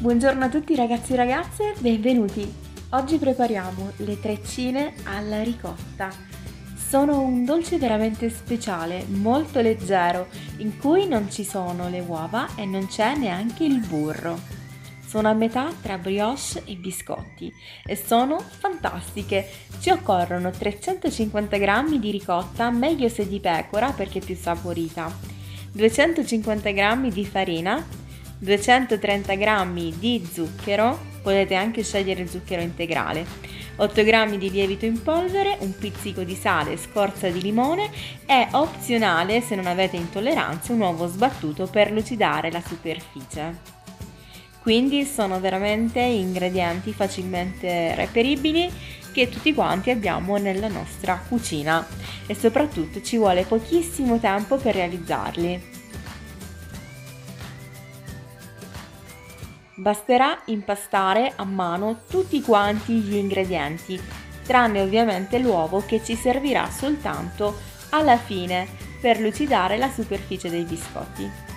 Buongiorno a tutti ragazzi e ragazze, benvenuti! Oggi prepariamo le treccine alla ricotta. Sono un dolce veramente speciale, molto leggero, in cui non ci sono le uova e non c'è neanche il burro. Sono a metà tra brioche e biscotti e sono fantastiche. Ci occorrono 350 g di ricotta, meglio se di pecora perché è più saporita, 250 g di farina, 230 g di zucchero, potete anche scegliere zucchero integrale, 8 g di lievito in polvere, un pizzico di sale, scorza di limone e opzionale, se non avete intolleranze, un uovo sbattuto per lucidare la superficie. Quindi sono veramente ingredienti facilmente reperibili che tutti quanti abbiamo nella nostra cucina e soprattutto ci vuole pochissimo tempo per realizzarli. Basterà impastare a mano tutti quanti gli ingredienti, tranne ovviamente l'uovo che ci servirà soltanto alla fine per lucidare la superficie dei biscotti.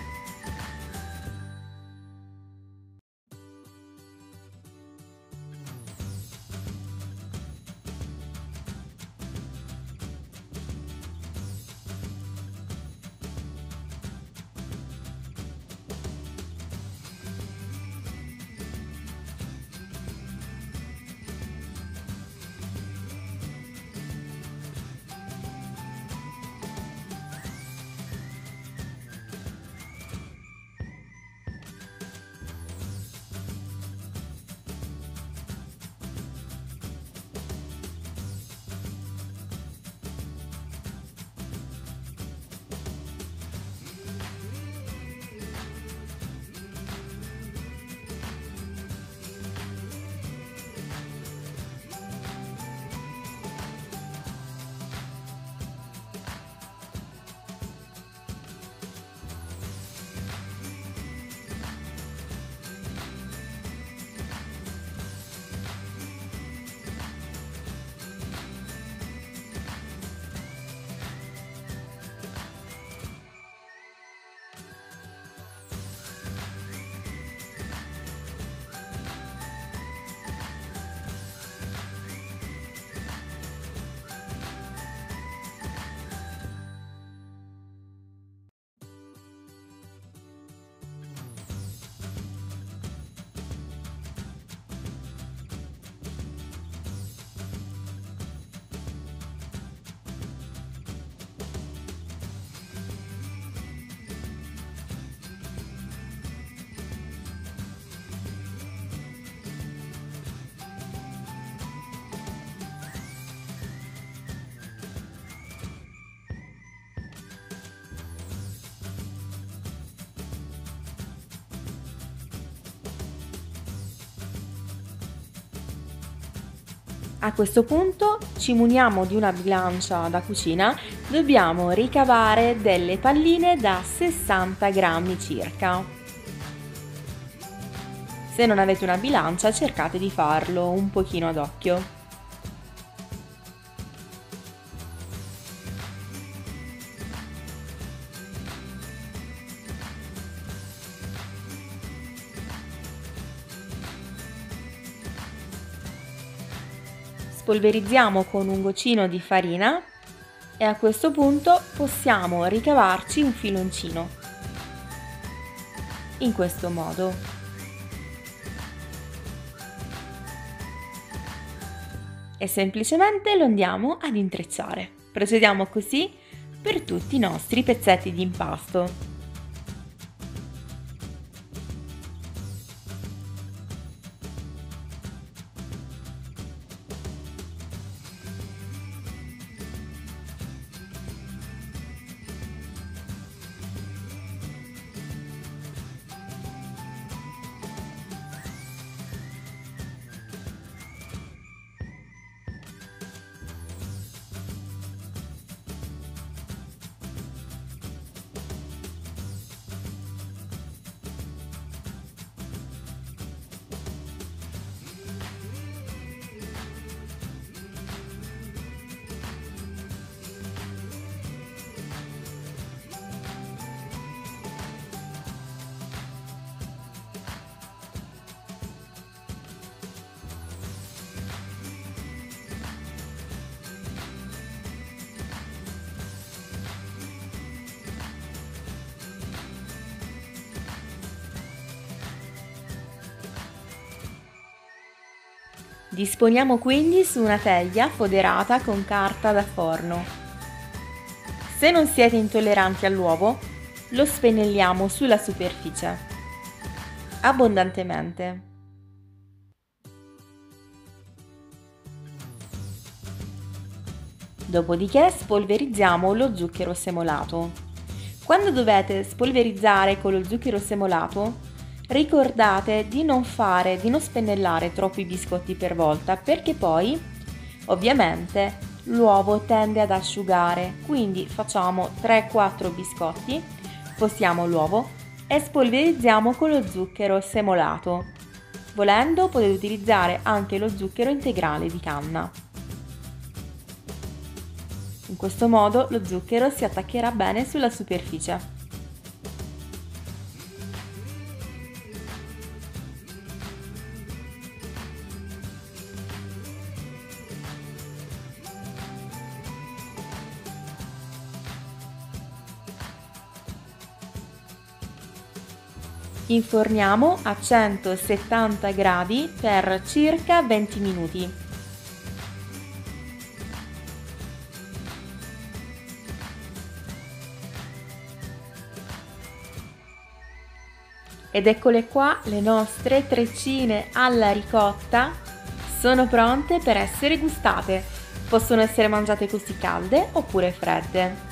A questo punto ci muniamo di una bilancia da cucina, dobbiamo ricavare delle palline da 60 grammi circa. Se non avete una bilancia cercate di farlo un pochino ad occhio. Spolverizziamo con un goccino di farina e a questo punto possiamo ricavarci un filoncino. In questo modo. E semplicemente lo andiamo ad intrecciare. Procediamo così per tutti i nostri pezzetti di impasto. Disponiamo quindi su una teglia foderata con carta da forno. Se non siete intolleranti all'uovo, lo spennelliamo sulla superficie abbondantemente. Dopodiché spolverizziamo lo zucchero semolato. Quando dovete spolverizzare con lo zucchero semolato, ricordate di non fare, di non spennellare troppi biscotti per volta perché poi, ovviamente, l'uovo tende ad asciugare. Quindi facciamo 3-4 biscotti, spostiamo l'uovo e spolverizziamo con lo zucchero semolato. Volendo potete utilizzare anche lo zucchero integrale di canna. In questo modo lo zucchero si attaccherà bene sulla superficie. Inforniamo a 170 gradi per circa 20 minuti. Ed eccole qua le nostre treccine alla ricotta sono pronte per essere gustate. Possono essere mangiate così calde oppure fredde.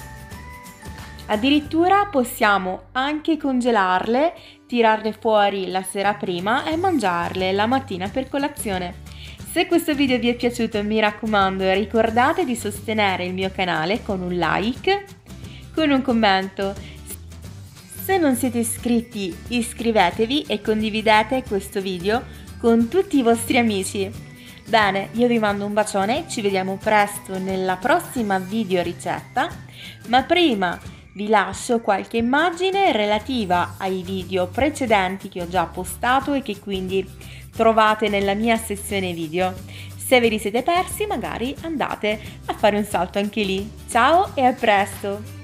Addirittura possiamo anche congelarle, tirarle fuori la sera prima e mangiarle la mattina per colazione. Se questo video vi è piaciuto mi raccomando ricordate di sostenere il mio canale con un like, con un commento se non siete iscritti iscrivetevi e condividete questo video con tutti i vostri amici. Bene, io vi mando un bacione, ci vediamo presto nella prossima video ricetta, ma prima vi lascio qualche immagine relativa ai video precedenti che ho già postato e che quindi trovate nella mia sezione video. Se ve li siete persi magari andate a fare un salto anche lì. Ciao e a presto!